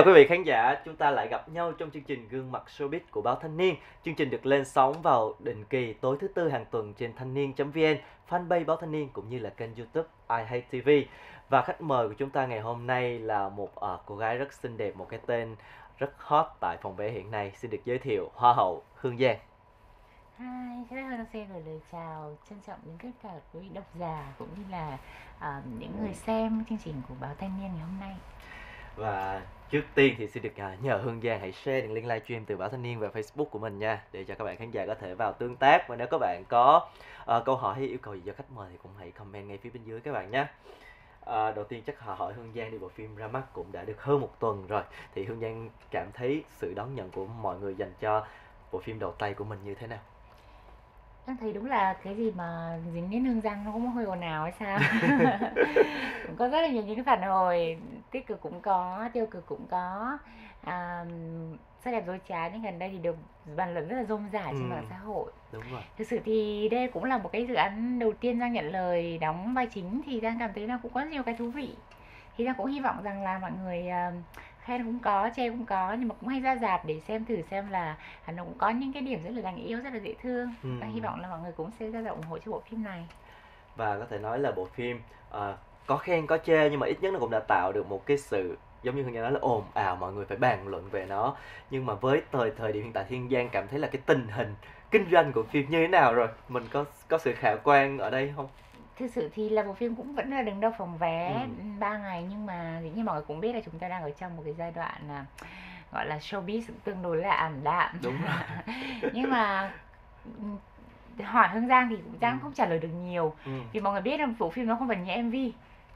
chào quý vị khán giả, chúng ta lại gặp nhau trong chương trình Gương mặt showbiz của báo Thanh niên. Chương trình được lên sóng vào định kỳ tối thứ tư hàng tuần trên thanh niên.vn, fanpage báo Thanh niên cũng như là kênh YouTube I Hate TV. Và khách mời của chúng ta ngày hôm nay là một uh, cô gái rất xinh đẹp, một cái tên rất hot tại phòng vé hiện nay. Xin được giới thiệu Hoa hậu Hương Giang. Hi, là Hương xin gửi lời chào trân trọng đến tất cả quý độc giả cũng như là uh, những người xem chương trình của báo Thanh niên ngày hôm nay. Và trước tiên thì xin được uh, nhờ Hương Giang hãy share đường link livestream từ báo Thanh niên về Facebook của mình nha để cho các bạn khán giả có thể vào tương tác và nếu các bạn có uh, câu hỏi hay yêu cầu gì cho khách mời thì cũng hãy comment ngay phía bên dưới các bạn nhé. À, đầu tiên chắc hỏi Hương Giang đi bộ phim ra mắt cũng đã được hơn một tuần rồi thì Hương Giang cảm thấy sự đón nhận của mọi người dành cho bộ phim đầu tay của mình như thế nào? Em thấy đúng là cái gì mà dính đến hương răng nó cũng hơi ồn ào hay sao cũng có rất là nhiều những cái phản hồi tích cực cũng có tiêu cực cũng có à, sắc đẹp dối trá nhưng gần đây thì được bàn luận rất là rôm rả trên Ừ. mạng xã hội Đúng rồi. thực sự thì đây cũng là một cái dự án đầu tiên Giang nhận lời đóng vai chính thì Giang cảm thấy là cũng có nhiều cái thú vị thì Giang cũng hy vọng rằng là mọi người à, khen cũng có chê cũng có nhưng mà cũng hay ra rạp để xem thử xem là nó cũng có những cái điểm rất là đáng yêu rất là dễ thương Ừ. và hy vọng là mọi người cũng sẽ ra rạp ủng hộ cho bộ phim này và có thể nói là bộ phim ờ, có khen có chê nhưng mà ít nhất nó cũng đã tạo được một cái sự giống như Hương Giang nói là ồn ào mọi người phải bàn luận về nó. Nhưng mà với thời thời điểm hiện tại Thiên Giang cảm thấy là cái tình hình kinh doanh của phim như thế nào rồi? Mình có có sự khả quan ở đây không? Thực sự thì là bộ phim cũng vẫn là đứng đầu phòng vé Ừ. 3 ngày nhưng mà dĩ nhiên mọi người cũng biết là chúng ta đang ở trong một cái giai đoạn là gọi là showbiz tương đối là ảm đạm. Đúng rồi. Nhưng mà ừm, hỏi Hương Giang thì cũng Giang Ừ. không trả lời được nhiều. Ừ. vì mọi người biết là bộ phim nó không phải như MV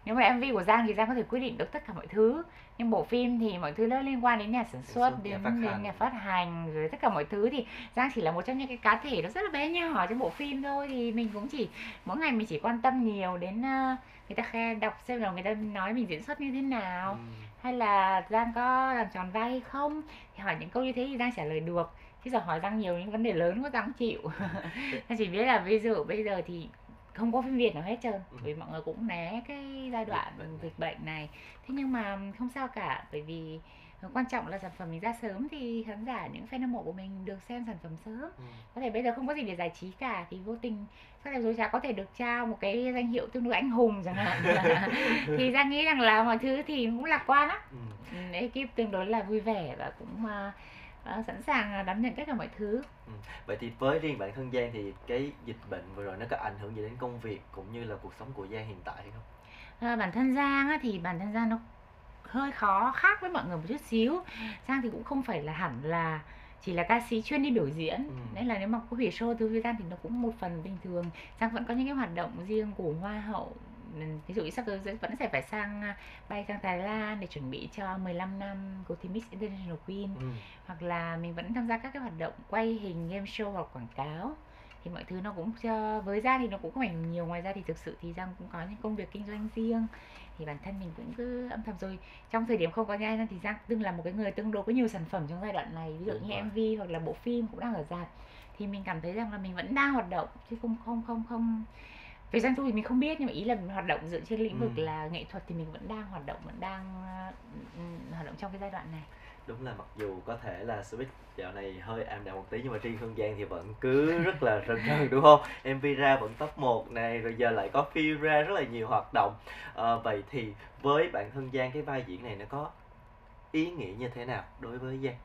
nếu mà MV của Giang thì Giang có thể quyết định được tất cả mọi thứ. Nhưng bộ phim thì mọi thứ nó liên quan đến nhà sản xuất nhà đến đến nhà phát hành rồi tất cả mọi thứ. Thì Giang chỉ là một trong những cái cá thể nó rất là bé nhỏ trong bộ phim thôi. Thì mình cũng chỉ mỗi ngày mình chỉ quan tâm nhiều đến ờ, người ta khen đọc xem là người ta nói mình diễn xuất như thế nào. Ừ. hay là Giang có làm tròn vai hay không? Thì hỏi những câu như thế thì Giang trả lời được. Chứ giờ hỏi Giang nhiều những vấn đề lớn quá Giang chịu. Giang chỉ biết là ví dụ bây giờ thì không có phim Việt nào hết trơn Ừ. vì mọi người cũng né cái giai đoạn Dịch bệnh này. dịch bệnh này thế nhưng mà không sao cả bởi vì quan trọng là sản phẩm mình ra sớm thì khán giả những fan hâm mộ của mình được xem sản phẩm sớm Ừ. có thể bây giờ không có gì để giải trí cả thì vô tình sắc đẹp dối trá có thể được trao một cái danh hiệu tương đối anh hùng chẳng hạn thì Giang nghĩ rằng là mọi thứ thì cũng lạc quan á Ừ. Ekip tương đối là vui vẻ và cũng à, à, sẵn sàng à, đón nhận tất cả mọi thứ. Vậy thì với riêng bản thân Giang thì cái dịch bệnh vừa rồi nó có ảnh hưởng gì đến công việc cũng như là cuộc sống của Giang hiện tại không? À, bản thân Giang á, thì bản thân Giang nó hơi khó khác với mọi người một chút xíu. Giang thì cũng không phải là hẳn là chỉ là ca sĩ chuyên đi biểu diễn. Ừ. nên là nếu mà có hủy show thứ với Giang thì nó cũng một phần bình thường. Giang vẫn có những cái hoạt động riêng của Hoa hậu Ừ, ví dụ như sắp tới vẫn sẽ phải sang à, bay sang Thái Lan để chuẩn bị cho 15 năm cuộc thi Miss International Queen. Ừ. hoặc là mình vẫn tham gia các cái hoạt động quay hình game show hoặc quảng cáo. Thì mọi thứ nó cũng cho với Giang thì nó cũng không ảnh hưởng nhiều ngoài ra thì thực sự thì Giang cũng có những công việc kinh doanh riêng. Thì bản thân mình cũng cứ âm thầm rồi. Trong thời điểm không có Giang thì Giang từng là một cái người tương đối có nhiều sản phẩm trong giai đoạn này ví dụ Đúng như rồi. MV hoặc là bộ phim cũng đang ở rạp. Thì mình cảm thấy rằng là mình vẫn đang hoạt động chứ không không không không về doanh thu thì mình không biết nhưng mà ý là mình hoạt động dựa trên lĩnh vực Ừ. là nghệ thuật thì mình vẫn đang hoạt động vẫn đang uh, hoạt động trong cái giai đoạn này. Đúng là mặc dù có thể là showbiz dạo này hơi ảm đạm một tí nhưng mà riêng Hương Giang thì vẫn cứ rất là rần rần đúng không? MV ra vẫn top 1 này rồi giờ lại có phim ra rất là nhiều hoạt động. Ờ, vậy thì với bản thân Giang cái vai diễn này nó có ý nghĩa như thế nào đối với Giang?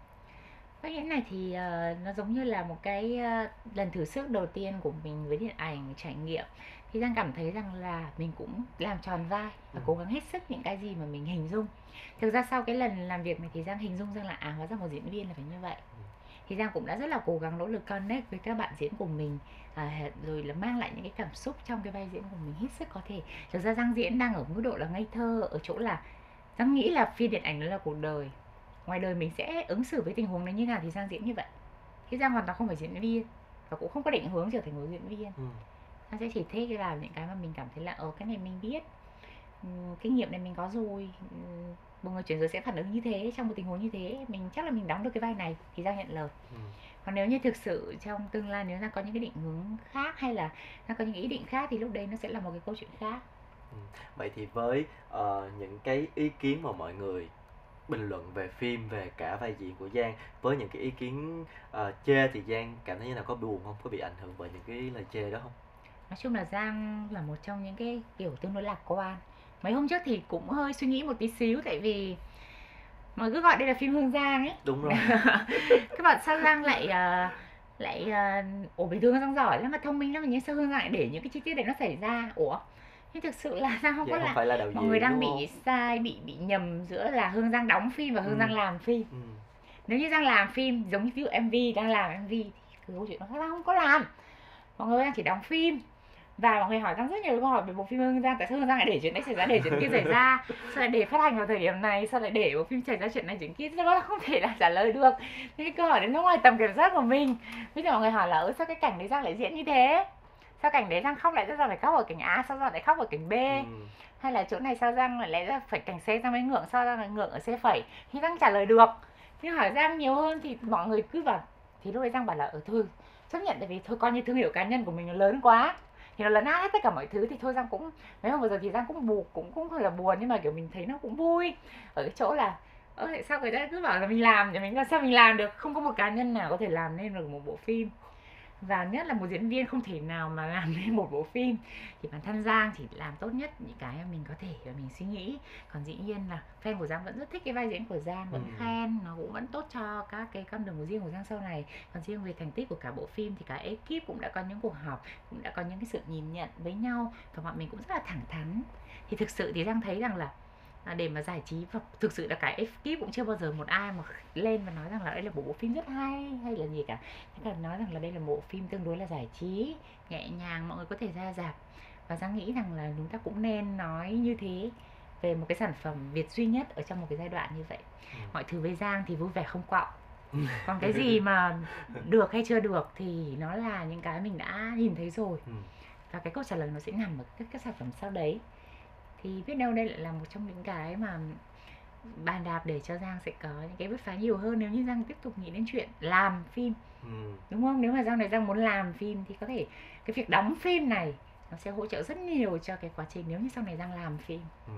Vai diễn này thì ờ, nó giống như là một cái ờ, lần thử sức đầu tiên của mình với điện ảnh trải nghiệm thì Giang cảm thấy rằng là mình cũng làm tròn vai và Ừ. cố gắng hết sức những cái gì mà mình hình dung thực ra sau cái lần làm việc này thì Giang hình dung rằng là à hóa ra một diễn viên là phải như vậy Ừ. thì Giang cũng đã rất là cố gắng nỗ lực connect với các bạn diễn của mình à, rồi là mang lại những cái cảm xúc trong cái vai diễn của mình hết sức có thể thực ra Giang diễn đang ở mức độ là ngây thơ ở chỗ là Giang nghĩ là phim điện ảnh nó là cuộc đời ngoài đời mình sẽ ứng xử với tình huống này như nào thì Giang diễn như vậy thì Giang hoàn toàn không phải diễn viên và cũng không có định hướng trở thành một diễn viên ừ. Giang sẽ chỉ thích làm những cái mà mình cảm thấy là ở cái này mình biết Ừm, kinh nghiệm này mình có rồi Ừm, một người chuyển giới sẽ phản ứng như thế trong một tình huống như thế mình chắc là mình đóng được cái vai này thì Giang nhận lời. Ừ. còn nếu như thực sự trong tương lai nếu Giang có những cái định hướng khác hay là Giang có những ý định khác thì lúc đấy nó sẽ là một cái câu chuyện khác. Vậy thì với ờ, những cái ý kiến mà mọi người bình luận về phim về cả vai diễn của Giang với những cái ý kiến uh, chê thì Giang cảm thấy như là có buồn không? Có bị ảnh hưởng bởi những cái lời chê đó không nói chung là Giang là một trong những cái kiểu tương đối lạc quan. Mấy hôm trước thì cũng hơi suy nghĩ một tí xíu tại vì mọi cứ gọi đây là phim Hương Giang ấy. Đúng rồi. Các bạn sao Giang lại uh, lại uh, ủa bình thường Giang giỏi lắm mà thông minh lắm mà nhưng sao Hương Giang lại để những cái chi tiết đấy nó xảy ra. Ủa nhưng thực sự là Giang không Vậy có không là là mọi người đang bị không? sai bị bị nhầm giữa là Hương Giang đóng phim và Hương Ừ. Giang làm phim. Ừ. nếu như Giang làm phim giống như ví dụ MV đang làm MV thì câu chuyện nó không có làm. Mọi người đang chỉ đóng phim và mọi người hỏi Giang rất nhiều câu hỏi về bộ phim Hương Giang tại sao Hương Giang lại để chuyện đấy xảy ra để chuyện kia xảy ra? Sao lại để phát hành vào thời điểm này? Sao lại để bộ phim xảy ra chuyện này chuyện kia? Giang không thể là trả lời được. Những cái câu hỏi đấy nó ngoài tầm kiểm soát của mình. Bây giờ mọi người hỏi là ừ, sao cái cảnh đấy Giang lại diễn như thế? Sao cảnh đấy Giang khóc lại Giang phải khóc ở cảnh A sao Giang lại khóc ở cảnh B? Ừ. hay là chỗ này sao Giang lại lẽ ra phải cảnh C Giang mới ngượng sao Giang lại ngượng ở C phẩy? Thì Giang trả lời được. Nhưng hỏi Giang nhiều hơn thì mọi người cứ bảo thì lúc đấy Giang bảo là ở thôi chấp nhận tại vì thôi coi như thương hiệu cá nhân của mình nó lớn quá thì nó lấn át hết tất cả mọi thứ thì thôi Giang cũng nếu mà vừa rồi thì Giang cũng buồn, cũng cũng hơi là buồn nhưng mà, kiểu, mình thấy nó cũng vui. Ở cái chỗ là, ơ, tại sao người ta cứ bảo là mình làm? Thì mình làm sao mình làm được? Không có một cá nhân nào có thể làm nên được một bộ phim và nhất là một diễn viên không thể nào mà làm nên một bộ phim. Thì bản thân Giang chỉ làm tốt nhất những cái mà mình có thể và mình suy nghĩ. Còn dĩ nhiên là fan của Giang vẫn rất thích cái vai diễn của Giang vẫn Ừ. khen nó cũng vẫn tốt cho các cái con đường của riêng của Giang sau này. Còn riêng về thành tích của cả bộ phim thì cả ekip cũng đã có những cuộc họp cũng đã có những cái sự nhìn nhận với nhau và bọn mình cũng rất là thẳng thắn. Thì thực sự thì Giang thấy rằng là để mà giải trí và thực sự là cả ekip cũng chưa bao giờ một ai mà lên và nói rằng là đây là một bộ phim rất hay hay là gì cả. Thế cả nói rằng là đây là bộ phim tương đối là giải trí nhẹ nhàng mọi người có thể ra rạp. Và Giang nghĩ rằng là chúng ta cũng nên nói như thế về một cái sản phẩm Việt duy nhất ở trong một cái giai đoạn như vậy. Ừ. mọi thứ với Giang thì vui vẻ không quọng còn cái gì mà được hay chưa được thì nó là những cái mình đã nhìn thấy rồi. Ừ. và cái câu trả lời nó sẽ nằm ở các cái sản phẩm sau đấy thì biết đâu đây lại là một trong những cái mà bàn đạp để cho Giang sẽ có những cái bứt phá nhiều hơn nếu như Giang tiếp tục nghĩ đến chuyện làm phim Ừ. đúng không nếu mà Giang này Giang muốn làm phim thì có thể cái việc đóng phim này nó sẽ hỗ trợ rất nhiều cho cái quá trình nếu như sau này Giang làm phim Ừ.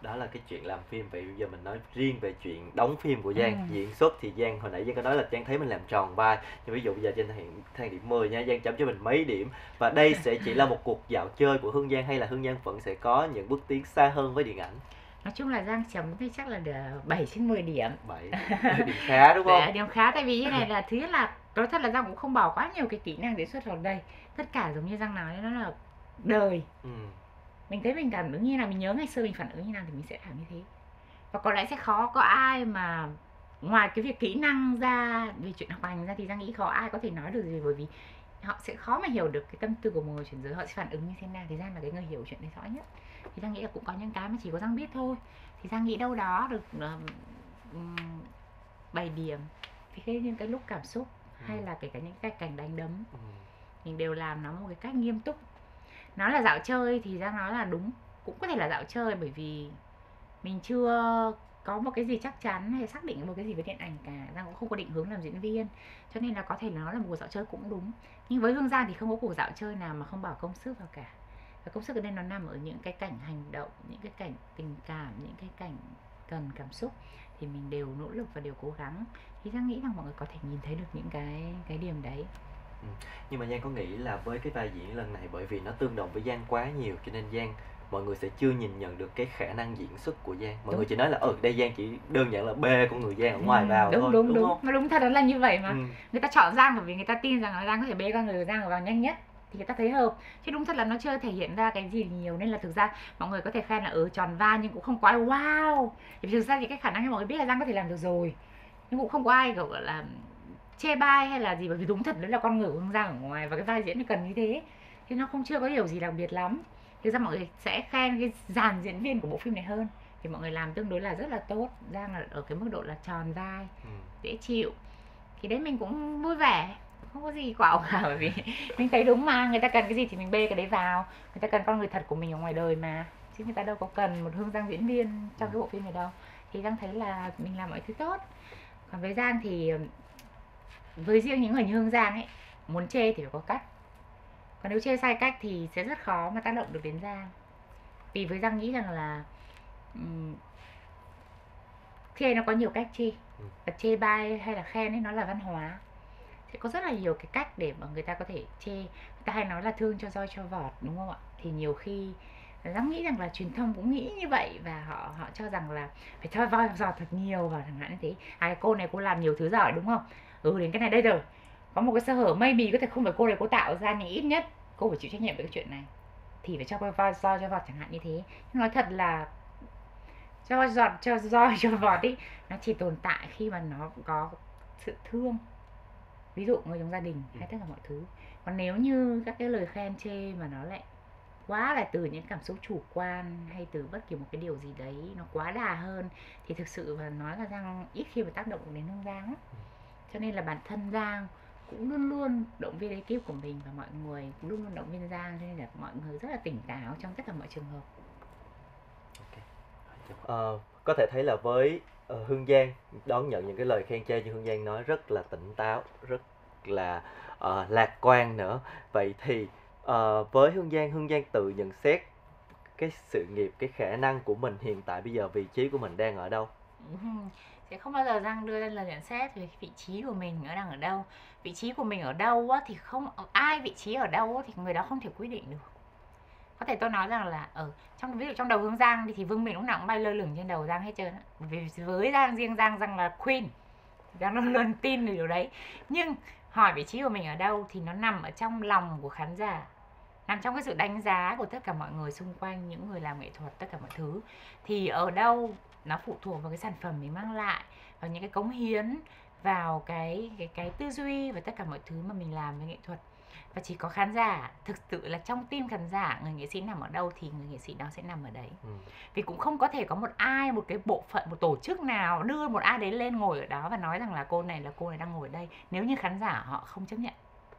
đó là cái chuyện làm phim vậy bây giờ mình nói riêng về chuyện đóng phim của Giang. Ừ. diễn xuất thì Giang hồi nãy Giang có nói là Giang thấy mình làm tròn vai. Nhưng ví dụ bây giờ trên thang, thang điểm 10 nha Giang chấm cho mình mấy điểm. Và đây sẽ chỉ là một cuộc dạo chơi của Hương Giang hay là Hương Giang vẫn sẽ có những bước tiến xa hơn với điện ảnh? Nói chung là Giang chấm thì chắc là được 7 trên 10 điểm. Vậy điểm khá đúng Để không điểm khá tại vì như này là thứ nhất là nói thật là Giang cũng không bỏ quá nhiều cái kỹ năng diễn xuất vào đây. Tất cả giống như Giang nói nó là đời. Ừ. mình thấy mình cảm ứng như nào mình nhớ ngày xưa mình phản ứng như nào thì mình sẽ làm như thế. Và có lẽ sẽ khó có ai mà ngoài cái việc kỹ năng ra về chuyện học hành ra thì Giang nghĩ khó ai có thể nói được gì? Bởi vì họ sẽ khó mà hiểu được cái tâm tư của một người chuyển giới họ sẽ phản ứng như thế nào. Thì Giang là cái người hiểu chuyện đấy rõ nhất. Thì Giang nghĩ là cũng có những cái mà chỉ có Giang biết thôi. Thì Giang nghĩ đâu đó được um, 7 điểm. Vì cái những cái lúc cảm xúc hay Ừ. là kể cả những cái cảnh đánh đấm Ừ. mình đều làm nó một cái cách nghiêm túc nó là dạo chơi thì Giang nói là đúng, cũng có thể là dạo chơi bởi vì mình chưa có một cái gì chắc chắn hay xác định một cái gì với điện ảnh cả Giang cũng không có định hướng làm diễn viên. Cho nên là có thể là nó là một cuộc dạo chơi cũng đúng. Nhưng với Hương Giang thì không có cuộc dạo chơi nào mà không bỏ công sức vào cả. Và công sức ở đây nó nằm ở những cái cảnh hành động, những cái cảnh tình cảm, những cái cảnh cần cảm xúc thì mình đều nỗ lực và đều cố gắng. Thì Giang nghĩ rằng mọi người có thể nhìn thấy được những cái cái điểm đấy nhưng mà Giang có nghĩ là với cái vai diễn lần này bởi vì nó tương đồng với Giang quá nhiều cho nên Giang mọi người sẽ chưa nhìn nhận được cái khả năng diễn xuất của Giang. Mọi Đúng. người chỉ nói là ừ đây Giang chỉ đơn giản là bê con người Giang ở ngoài Ừ, vào đúng thôi đúng đúng, không? Mà đúng thật là như vậy mà. Ừ. người ta chọn Giang bởi vì người ta tin rằng là Giang có thể bê con người Giang vào nhanh nhất thì người ta thấy hợp. Chứ đúng thật là nó chưa thể hiện ra cái gì nhiều nên là thực ra mọi người có thể khen là ừ tròn vai nhưng cũng không có ai wow. Thì thực ra thì cái khả năng mọi người biết là Giang có thể làm được rồi nhưng cũng không có ai kiểu gọi là chê bai hay là gì? Bởi vì đúng thật đấy là con người của Hương Giang ở ngoài và cái vai diễn thì cần như thế. Thì nó không chưa có điều gì đặc biệt lắm. Thực ra mọi người sẽ khen cái dàn diễn viên của bộ phim này hơn. Thì mọi người làm tương đối là rất là tốt. Giang là ở cái mức độ là tròn vai Ừ. dễ chịu. Thì đấy mình cũng vui vẻ. Không có gì quạo cả bởi vì mình thấy đúng mà. Người ta cần cái gì thì mình bê cái đấy vào. Người ta cần con người thật của mình ở ngoài đời mà. Chứ người ta đâu có cần một hương giang diễn viên trong cái bộ phim này đâu. Thì giang thấy là mình làm mọi thứ tốt. Còn với giang thì với riêng những người như hương giang ấy muốn chê thì phải có cách. Còn nếu chê sai cách thì sẽ rất khó mà tác động được đến giang. Vì với giang nghĩ rằng là ừm, chê nó có nhiều cách chê Ừ. và chê bai hay là khen ấy nó là văn hóa. Sẽ có rất là nhiều cái cách để mà người ta có thể chê. Người ta hay nói là thương cho roi cho vọt đúng không ạ? Thì nhiều khi Giang nghĩ rằng là truyền thông cũng nghĩ như vậy và họ họ cho rằng là phải cho voi giọt thật nhiều vào chẳng hạn như thế. À cái cô này cô làm nhiều thứ giỏi đúng không ừ đến cái này đây rồi. Có một cái sơ hở maybe có thể không phải cô này cô tạo ra nhưng ít nhất cô phải chịu trách nhiệm về cái chuyện này. Thì phải cho voi roi cho vọt chẳng hạn như thế. Nhưng nói thật là cho giọt cho roi cho vọt ý nó chỉ tồn tại khi mà nó có sự thương. Ví dụ người trong gia đình hay tất cả mọi thứ. Còn nếu như các cái lời khen chê mà nó lại quá là từ những cảm xúc chủ quan hay từ bất kỳ một cái điều gì đấy nó quá đà hơn thì thực sự và nói là giang ít khi mà tác động đến hương giang cho nên là bản thân giang cũng luôn luôn động viên ekip của mình và mọi người cũng luôn luôn động viên giang cho nên là mọi người rất là tỉnh táo trong tất cả mọi trường hợp Ờ, có thể thấy là với ờ, Hương Giang đón nhận những cái lời khen chê như Hương Giang nói rất là tỉnh táo, rất là ờ, lạc quan nữa. Vậy thì ờ, với Hương Giang, Hương Giang tự nhận xét cái sự nghiệp, cái khả năng của mình hiện tại bây giờ vị trí của mình đang ở đâu? Sẽ không bao giờ răng đưa lên lời nhận xét về vị trí của mình nó đang ở đâu. Vị trí của mình ở đâu á, thì không ai vị trí ở đâu á, thì người đó không thể quyết định được. Có thể tôi nói rằng là ở trong ví dụ trong đầu hướng Giang thì, thì Vương mình lúc nào cũng bay lơ lửng trên đầu Giang hết trơn á. Vì với Giang riêng Giang rằng là queen. Giang luôn luôn tin điều đấy. Nhưng hỏi vị trí của mình ở đâu thì nó nằm ở trong lòng của khán giả. Nằm trong cái sự đánh giá của tất cả mọi người xung quanh những người làm nghệ thuật tất cả mọi thứ. Thì ở đâu nó phụ thuộc vào cái sản phẩm mình mang lại vào những cái cống hiến vào cái cái cái tư duy và tất cả mọi thứ mà mình làm với nghệ thuật. Và chỉ có khán giả thực sự là trong tim khán giả người nghệ sĩ nằm ở đâu thì người nghệ sĩ đó sẽ nằm ở đấy. Ừ. vì cũng không có thể có một ai một cái bộ phận một tổ chức nào đưa một ai đấy lên ngồi ở đó và nói rằng là cô này là cô này đang ngồi ở đây nếu như khán giả họ không chấp nhận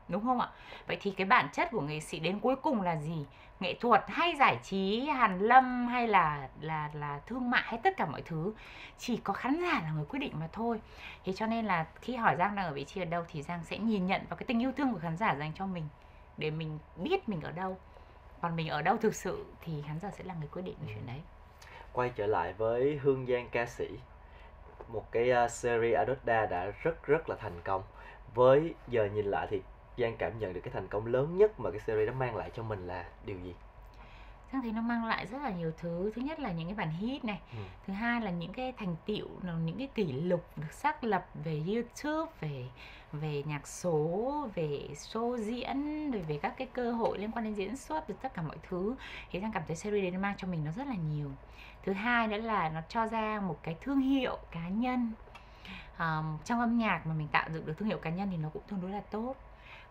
đúng không ạ? Vậy thì cái bản chất của nghệ sĩ đến cuối cùng là gì nghệ thuật hay giải trí hàn lâm hay là là là thương mại hay tất cả mọi thứ chỉ có khán giả là người quyết định mà thôi. Thế cho nên là khi hỏi giang đang ở vị trí ở đâu thì giang sẽ nhìn nhận vào cái tình yêu thương của khán giả dành cho mình để mình biết mình ở đâu. Còn mình ở đâu thực sự thì khán giả sẽ là người quyết định cái chuyện đấy. Quay trở lại với Hương Giang ca sĩ, một cái ờ, series Adoda đã rất rất là thành công. Với giờ nhìn lại thì Giang cảm nhận được cái thành công lớn nhất mà cái series đó mang lại cho mình là điều gì? Giang thấy nó mang lại rất là nhiều thứ. Thứ nhất là những cái bản hit này. Ừ. Thứ hai là những cái thành tựu Những cái kỷ lục được xác lập về YouTube Về về nhạc số Về show diễn Rồi về các cái cơ hội liên quan đến diễn xuất Rồi tất cả mọi thứ. Thì Giang cảm thấy series đấy nó mang cho mình nó rất là nhiều. Thứ hai nữa là nó cho ra một cái thương hiệu cá nhân. Ờm, Trong âm nhạc mà mình tạo dựng được thương hiệu cá nhân Thì nó cũng tương đối là tốt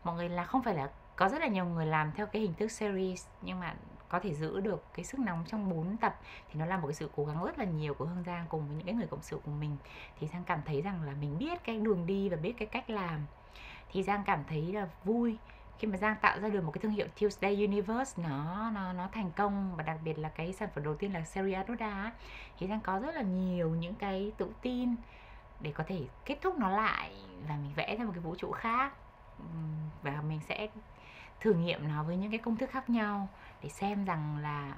Mọi người là không phải là, Có rất là nhiều người làm theo cái hình thức series, Nhưng mà có thể giữ được cái sức nóng trong 4 tập thì nó là một cái sự cố gắng rất là nhiều của Hương Giang cùng với những cái người cộng sự của mình. Thì Giang cảm thấy rằng là mình biết cái đường đi và biết cái cách làm. Thì Giang cảm thấy là vui khi mà Giang tạo ra được một cái thương hiệu Tuesday Universe. Nó nó nó thành công và đặc biệt là cái sản phẩm đầu tiên là series Adoda thì Giang có rất là nhiều những cái tự tin để có thể kết thúc nó lại và mình vẽ ra một cái vũ trụ khác và mình sẽ thử nghiệm nó với những cái công thức khác nhau để xem rằng là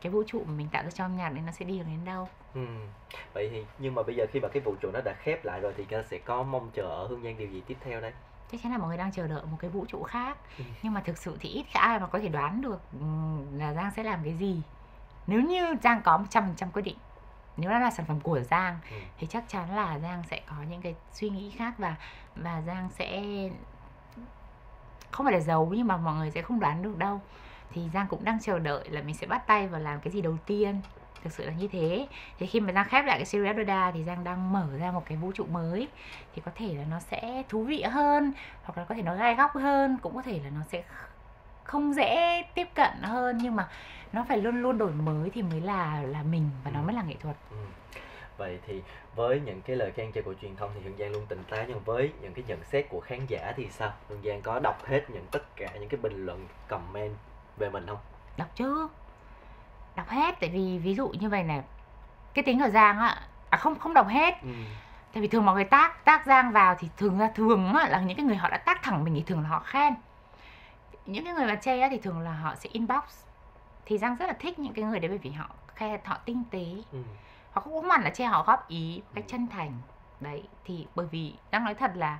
cái vũ trụ mà mình tạo ra âm nhạc đấy nó sẽ đi đến đâu Ừ. Vậy thì nhưng mà bây giờ khi mà cái vũ trụ nó đã khép lại rồi thì ta sẽ có mong chờ ở Hương Giang điều gì tiếp theo đây? chắc chắn là mọi người đang chờ đợi một cái vũ trụ khác Ừ. nhưng mà thực sự thì ít ai mà có thể đoán được là Giang sẽ làm cái gì nếu như Giang có 100% quyết định nếu nó là sản phẩm của Giang Ừ. thì chắc chắn là Giang sẽ có những cái suy nghĩ khác và và Giang sẽ không phải là giấu nhưng mà mọi người sẽ không đoán được đâu. Thì Giang cũng đang chờ đợi là mình sẽ bắt tay vào làm cái gì đầu tiên. Thực sự là như thế. Thì khi mà Giang khép lại cái series Adoda thì Giang đang mở ra một cái vũ trụ mới. Thì có thể là nó sẽ thú vị hơn hoặc là có thể nó gai góc hơn cũng có thể là nó sẽ không dễ tiếp cận hơn. Nhưng mà nó phải luôn luôn đổi mới thì mới là là mình và nó Ừ. mới là nghệ thuật. Ừ. Vậy thì với những cái lời khen chê của truyền thông thì Hương Giang luôn tỉnh táo nhưng với những cái nhận xét của khán giả thì sao? Hương Giang có đọc hết những tất cả những cái bình luận, comment về mình không? đọc chứ đọc hết tại vì ví dụ như vậy này cái tính ở Giang á à không không đọc hết Ừ. tại vì thường mọi người tác tác Giang vào thì thường ra thường á, là những cái người họ đã tác thẳng mình thì thường là họ khen những cái người mà chê á, thì thường là họ sẽ inbox thì Giang rất là thích những cái người đấy bởi vì họ khen họ tinh tế Ừ. họ cũng không hẳn là chê họ góp ý cách chân thành. Đấy thì bởi vì đang nói thật là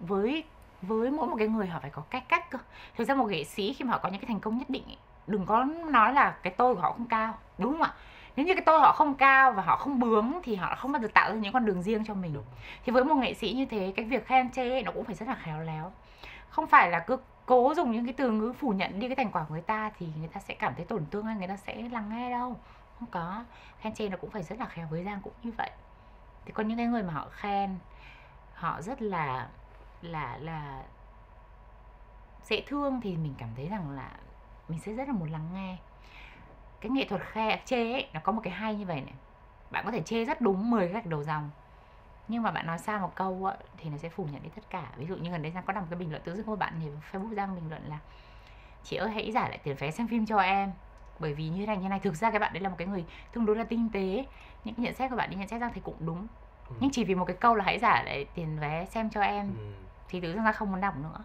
với với mỗi một cái người họ phải có cách cách cơ. Thực ra một nghệ sĩ khi mà họ có những cái thành công nhất định ấy, đừng có nói là cái tôi của họ không cao đúng không ạ? Nếu như cái tôi họ không cao và họ không bướng thì họ không bao giờ tạo ra những con đường riêng cho mình. Đúng. thì với một nghệ sĩ như thế cái việc khen chê ấy, nó cũng phải rất là khéo léo. Không phải là cứ cố dùng những cái từ ngữ phủ nhận đi cái thành quả của người ta thì người ta sẽ cảm thấy tổn thương hay người ta sẽ lắng nghe đâu không có. Khen chê nó cũng phải rất là khéo với giang cũng như vậy. Thì còn những cái người mà họ khen họ rất là là là dễ thương thì mình cảm thấy rằng là mình sẽ rất là muốn lắng nghe. Cái nghệ thuật khe chê ấy nó có một cái hay như vậy này. Bạn có thể chê rất đúng 10 gạch đầu dòng. Nhưng mà bạn nói sai một câu ấy, thì nó sẽ phủ nhận đi tất cả. Ví dụ như gần đây giang có đọc một cái bình luận tự dưng của bạn thì facebook giang bình luận là chị ơi hãy giả lại tiền vé xem phim cho em bởi vì như thế này như thế này thực ra cái bạn đấy là một cái người tương đối là tinh tế. Những nhận xét của bạn đi nhận xét giang thì cũng đúng. Ừ. nhưng chỉ vì một cái câu là hãy trả lại tiền vé xem cho em Ừ. thì tự dưng ra không muốn đọc nữa.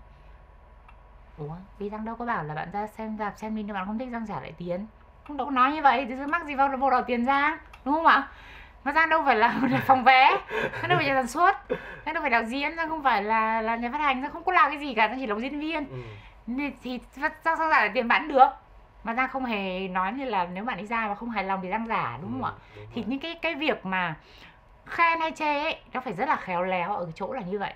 Ủa vì giang đâu có bảo là bạn ra xem rạp xem phim nhưng bạn không thích giang trả lại tiền. Không đâu có nói như vậy thì mắc gì vào vô đòi tiền giang đúng không ạ? Mà giang đâu phải là, là phòng vé giang đâu phải nhà sản xuất giang đâu phải đạo diễn giang không phải là là nhà phát hành giang không có làm cái gì cả giang chỉ là một diễn viên. Ừ. nên thì giang giang trả lại tiền bạn được mà giang không hề nói như là nếu bạn đi ra mà không hài lòng thì giang giả đúng không ạ? Ừ, đúng thì những cái cái việc mà khen hay chê ấy nó phải rất là khéo léo ở chỗ là như vậy.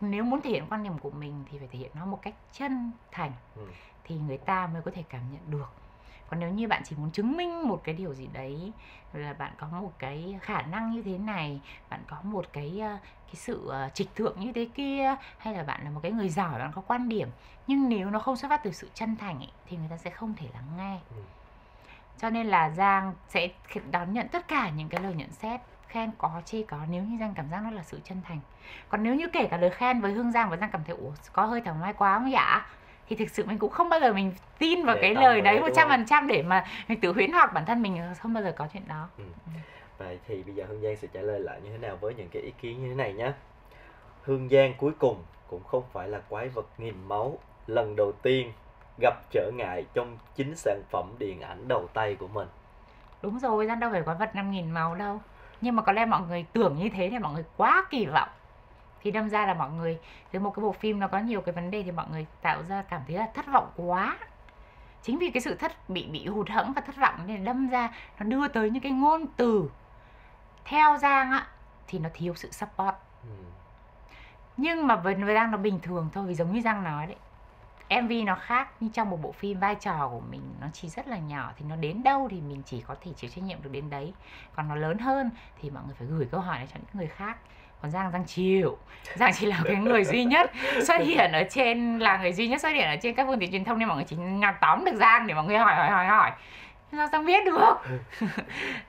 Nếu muốn thể hiện quan điểm của mình thì phải thể hiện nó một cách chân thành Ừ. thì người ta mới có thể cảm nhận được còn nếu như bạn chỉ muốn chứng minh một cái điều gì đấy là bạn có một cái khả năng như thế này bạn có một cái ờ, cái sự ờ, trịch thượng như thế kia hay là bạn là một cái người giỏi bạn có quan điểm nhưng nếu nó không xuất phát từ sự chân thành ấy, thì người ta sẽ không thể lắng nghe. Ừ. cho nên là Giang sẽ đón nhận tất cả những cái lời nhận xét khen có chê có nếu như Giang cảm giác nó là sự chân thành. Còn nếu như kể cả lời khen với Hương Giang và Giang cảm thấy ủa có hơi thoải mái quá không dạ thì thực sự mình cũng không bao giờ mình tin vào Để cái lời đấy một trăm phần trăm để mà mình tự huyễn hoặc bản thân mình không bao giờ có chuyện đó. Vậy thì bây giờ Hương Giang sẽ trả lời lại như thế nào với những cái ý kiến như thế này nhé. Hương Giang cuối cùng cũng không phải là quái vật nghìn máu lần đầu tiên gặp trở ngại trong chính sản phẩm điện ảnh đầu tay của mình. đúng rồi Giang đâu phải có vật năm nghìn màu đâu. Nhưng mà có lẽ mọi người tưởng như thế thì mọi người quá kỳ vọng thì đâm ra là mọi người từ một cái bộ phim nó có nhiều cái vấn đề thì mọi người tạo ra cảm thấy là thất vọng quá. Chính vì cái sự thất bị bị hụt hẫng và thất vọng nên đâm ra nó đưa tới những cái ngôn từ theo Giang á thì nó thiếu sự support. Ừ. nhưng mà với, với Giang nó bình thường thôi vì giống như Giang nói đấy. MV nó khác nhưng trong một bộ phim vai trò của mình nó chỉ rất là nhỏ thì nó đến đâu thì mình chỉ có thể chịu trách nhiệm được đến đấy. Còn nó lớn hơn thì mọi người phải gửi câu hỏi này cho những người khác còn Giang Giang chịu Giang chỉ là cái người duy nhất xuất hiện ở trên là người duy nhất xuất hiện ở trên các phương tiện truyền thông nên mọi người chỉ nhặt tóm được Giang để mọi người hỏi hỏi hỏi hỏi sao Giang biết được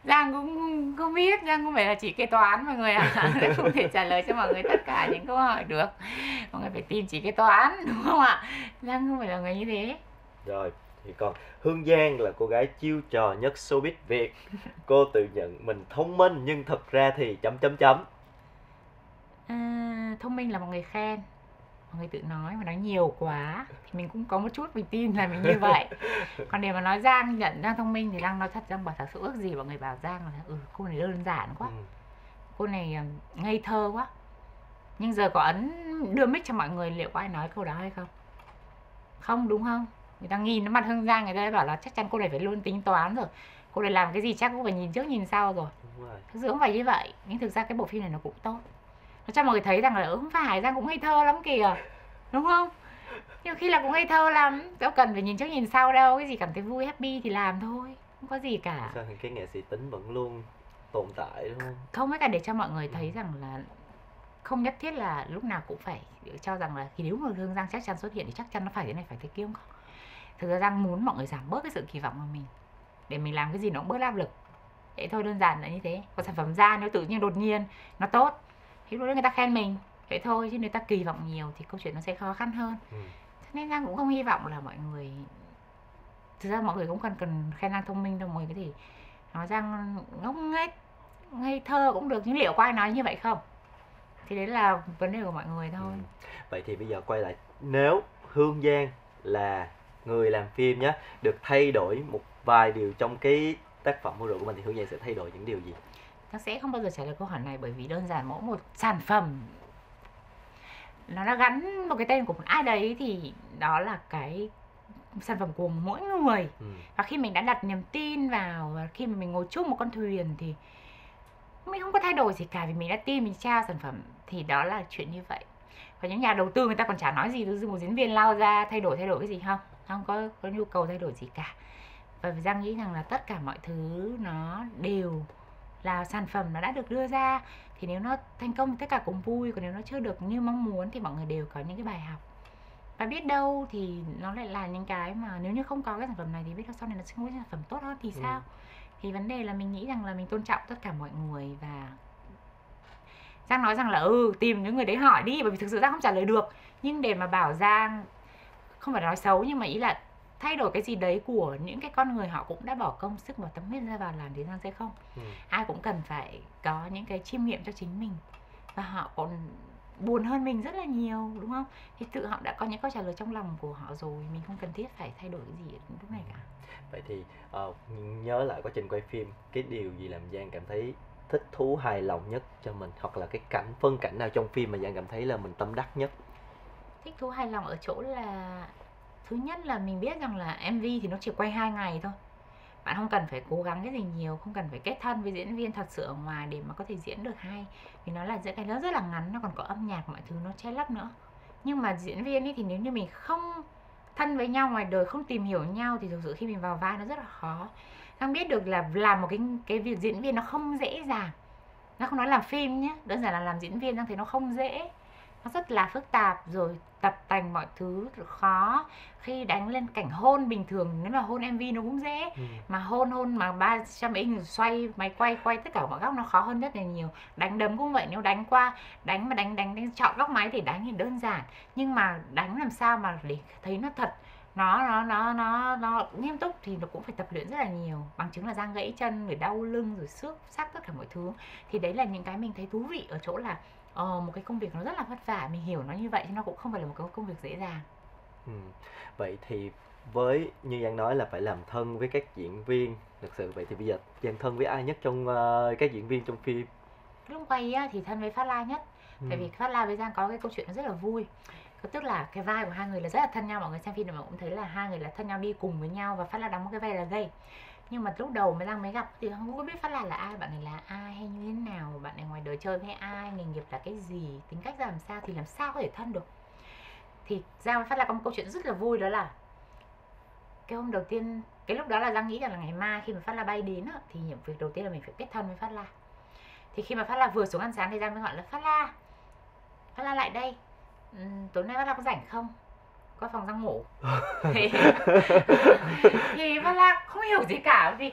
Giang cũng không biết Giang không phải là chỉ kế toán mọi người ạ à. không thể trả lời cho mọi người tất cả những câu hỏi được mọi người phải tìm chỉ kế toán đúng không ạ Giang không phải là người như thế Rồi, thì còn Hương Giang là cô gái chiêu trò nhất showbiz Việt. Cô tự nhận mình thông minh nhưng thật ra thì chấm chấm chấm. À, thông minh là mọi người khen. Mọi người tự nói mà nói nhiều quá thì mình cũng có một chút mình tin là mình như vậy. Còn để mà nói Giang nhận Giang thông minh thì Giang nói thật Giang bảo thật sự ước gì mọi người bảo Giang là ừ cô này đơn giản quá. Ừ. cô này ừm, ngây thơ quá. Nhưng giờ có ấn đưa mic cho mọi người liệu có ai nói câu đó hay không? Không đúng không? Người ta nhìn nó mặt hương giang người ta bảo là chắc chắn cô này phải luôn tính toán rồi. Cô này làm cái gì chắc cũng phải nhìn trước nhìn sau rồi. Rồi. thực sự không phải như vậy. Nhưng thực ra cái bộ phim này nó cũng tốt cho mọi người thấy rằng là ừ, không phải giang cũng ngây thơ lắm kìa đúng không? Nhiều khi là cũng ngây thơ lắm đâu cần phải nhìn trước nhìn sau đâu cái gì cảm thấy vui happy thì làm thôi không có gì cả. Sao thì cái nghệ sĩ tính vẫn luôn tồn tại đúng không? không với cả để cho mọi người thấy rằng là không nhất thiết là lúc nào cũng phải cho rằng là khi nếu mà hương giang chắc chắn xuất hiện thì chắc chắn nó phải thế này phải thế kia không? Thực ra giang muốn mọi người giảm bớt cái sự kỳ vọng của mình để mình làm cái gì nó cũng bớt áp lực. Thế thôi đơn giản là như thế. Còn sản phẩm ra nếu tự nhiên đột nhiên nó tốt thì lúc đấy người ta khen mình thế thôi chứ người ta kỳ vọng nhiều thì câu chuyện nó sẽ khó khăn hơn Ừ. Nên Giang cũng không hy vọng là mọi người Thực ra mọi người cũng cần cần khen Giang thông minh đâu Mọi người có thể nói Giang ngốc nghếch Ngây thơ cũng được Nhưng liệu có ai nói như vậy không Thì đấy là vấn đề của mọi người thôi Ừ. Vậy thì bây giờ quay lại nếu Hương Giang là người làm phim nhé được thay đổi một vài điều trong cái tác phẩm mua đồ của mình thì Hương Giang sẽ thay đổi những điều gì? Nó sẽ không bao giờ trả lời câu hỏi này bởi vì đơn giản mỗi một sản phẩm nó đã gắn một cái tên của một ai đấy thì đó là cái sản phẩm của mỗi người. Ừ. và khi mình đã đặt niềm tin vào và khi mà mình ngồi chung một con thuyền thì mình không có thay đổi gì cả vì mình đã tin mình trao sản phẩm thì đó là chuyện như vậy. Và những nhà đầu tư người ta còn chả nói gì dưng một diễn viên lao ra thay đổi thay đổi cái gì không? Không có có nhu cầu thay đổi gì cả. Và giang nghĩ rằng là tất cả mọi thứ nó đều là sản phẩm nó đã được đưa ra. Thì nếu nó thành công thì tất cả cùng vui còn nếu nó chưa được như mong muốn thì mọi người đều có những cái bài học. Và biết đâu thì nó lại là những cái mà nếu như không có cái sản phẩm này thì biết đâu sau này nó sẽ có sản phẩm tốt hơn thì Ừ. sao? Thì vấn đề là mình nghĩ rằng là mình tôn trọng tất cả mọi người và Giang nói rằng là ừ tìm những người đấy hỏi đi bởi vì thực sự Giang không trả lời được. Nhưng để mà bảo Giang không phải nói xấu nhưng mà ý là thay đổi cái gì đấy của những cái con người họ cũng đã bỏ công sức và tâm huyết ra vào làm thì Giang sẽ không? Ừ. ai cũng cần phải có những cái chiêm nghiệm cho chính mình và họ còn buồn hơn mình rất là nhiều đúng không? Thì tự họ đã có những câu trả lời trong lòng của họ rồi mình không cần thiết phải thay đổi cái gì lúc này cả. Vậy thì ờ, nhớ lại quá trình quay phim, cái điều gì làm Giang cảm thấy thích thú hài lòng nhất cho mình? Hoặc là cái cảnh phân cảnh nào trong phim mà Giang cảm thấy là mình tâm đắc nhất? thích thú hài lòng ở chỗ là thứ nhất là mình biết rằng là MV thì nó chỉ quay hai ngày thôi. Bạn không cần phải cố gắng cái gì nhiều, không cần phải kết thân với diễn viên thật sự ở ngoài để mà có thể diễn được hay. Vì nó là diễn, cái nó rất là ngắn, nó còn có âm nhạc mọi thứ, nó che lấp nữa. Nhưng mà diễn viên ấy thì nếu như mình không thân với nhau, ngoài đời không tìm hiểu nhau thì thực sự khi mình vào vai nó rất là khó. Đang biết được là làm một cái cái việc diễn viên nó không dễ dàng. Nó không nói làm phim nhé đơn giản là làm diễn viên, đang thấy nó không dễ nó rất là phức tạp rồi tập tành mọi thứ khó. Khi đánh lên cảnh hôn bình thường nếu mà hôn MV nó cũng dễ. Ừ. mà hôn hôn mà 300 inch xoay máy quay quay tất cả mọi góc nó khó hơn rất là nhiều. Đánh đấm cũng vậy nếu đánh qua đánh mà đánh đánh, đánh chọn góc máy thì đánh thì đơn giản. Nhưng mà đánh làm sao mà để thấy nó thật nó nó nó nó nó nghiêm túc thì nó cũng phải tập luyện rất là nhiều. Bằng chứng là giang gãy chân rồi đau lưng rồi xước xác tất cả mọi thứ. Thì đấy là những cái mình thấy thú vị ở chỗ là ờ, một cái công việc nó rất là vất vả mình hiểu nó như vậy chứ nó cũng không phải là một cái công việc dễ dàng Ừ. Vậy thì với như Giang nói là phải làm thân với các diễn viên thực sự vậy thì bây giờ Giang thân với ai nhất trong ờ, các diễn viên trong phim? lúc quay á, thì thân với Phát La nhất Ừ. tại vì Phát La với Giang có cái câu chuyện nó rất là vui tức là cái vai của hai người là rất là thân nhau mọi người xem phim thì mọi người cũng thấy là hai người là thân nhau đi cùng với nhau và Phát La đóng một cái vai là gay nhưng mà lúc đầu mới đang mới gặp thì không có biết Phát La là ai. Bạn này là ai hay như thế nào? Bạn này ngoài đời chơi với ai? Nghề nghiệp là cái gì? Tính cách ra làm sao? Thì làm sao có thể thân được? Thì ra Phát La có một câu chuyện rất là vui đó là cái hôm đầu tiên cái lúc đó là Giang nghĩ rằng là ngày mai khi mà Phát La bay đến á, thì nhiệm việc đầu tiên là mình phải kết thân với Phát La. Thì khi mà Phát La vừa xuống ăn sáng thì Giang mới gọi là Phát La Phát La lại đây. Ừ, tối nay Phát La có rảnh không? Có phòng Giang ngủ thì, thì Phát La không hiểu gì cả vì